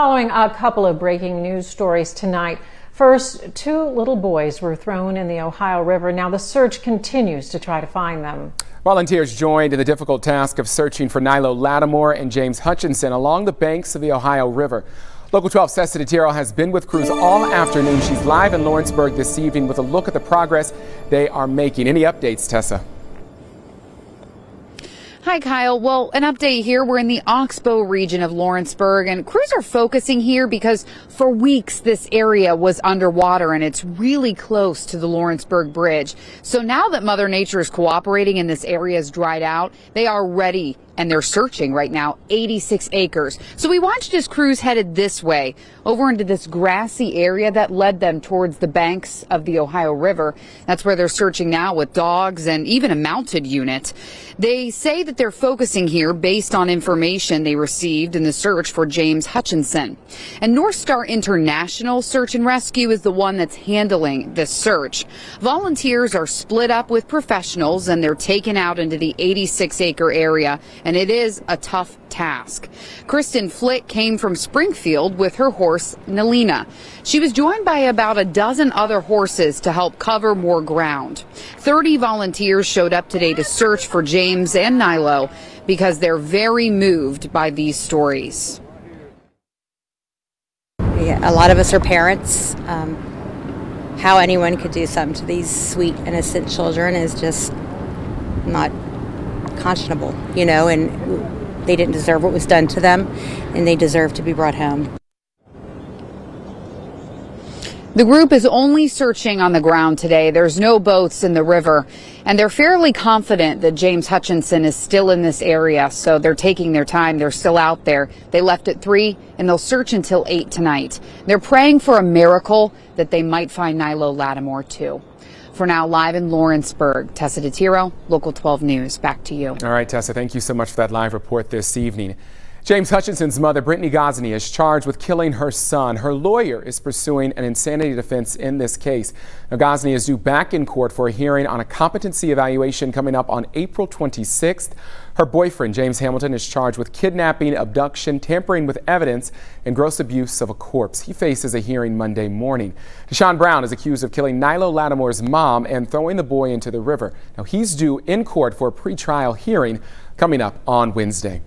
Following a couple of breaking news stories tonight. First, two little boys were thrown in the Ohio River. Now the search continues to try to find them. Volunteers joined in the difficult task of searching for Nylo Lattimore and James Hutchinson along the banks of the Ohio River. Local 12 Tessa DiTiro has been with crews all afternoon. She's live in Lawrenceburg this evening with a look at the progress they are making. Any updates, Tessa? Hi, Kyle. Well, an update here. We're in the Oxbow region of Lawrenceburg, and crews are focusing here because for weeks this area was underwater and it's really close to the Lawrenceburg Bridge. So now that Mother Nature is cooperating and this area is dried out, they are ready and they're searching right now 86 acres. So we watched as crews headed this way over into this grassy area that led them towards the banks of the Ohio River. That's where they're searching now with dogs and even a mounted unit. They say that they're focusing here based on information they received in the search for James Hutchinson. And North Star International Search and Rescue is the one that's handling this search. Volunteers are split up with professionals and they're taken out into the 86 acre area and it is a tough task. Kristen Flick came from Springfield with her horse, Nalina. She was joined by about a dozen other horses to help cover more ground. 30 volunteers showed up today to search for James and Nylo because they're very moved by these stories. Yeah, a lot of us are parents. Um, how anyone could do something to these sweet, innocent children is just not conscionable, you know, and they didn't deserve what was done to them, and they deserve to be brought home. The group is only searching on the ground today. There's no boats in the river, and they're fairly confident that James Hutchinson is still in this area, so they're taking their time. They're still out there. They left at 3, and they'll search until 8 tonight. They're praying for a miracle that they might find Nylo Lattimore, too. For now, live in Lawrenceburg, Tessa DiTiro, Local 12 News. Back to you. All right, Tessa, thank you so much for that live report this evening. James Hutchinson's mother, Brittany Gosney, is charged with killing her son. Her lawyer is pursuing an insanity defense in this case. Now, Gosney is due back in court for a hearing on a competency evaluation coming up on April 26th. Her boyfriend, James Hamilton, is charged with kidnapping, abduction, tampering with evidence, and gross abuse of a corpse. He faces a hearing Monday morning. Deshaun Brown is accused of killing Nylo Lattimore's mom and throwing the boy into the river. Now, he's due in court for a pretrial hearing coming up on Wednesday.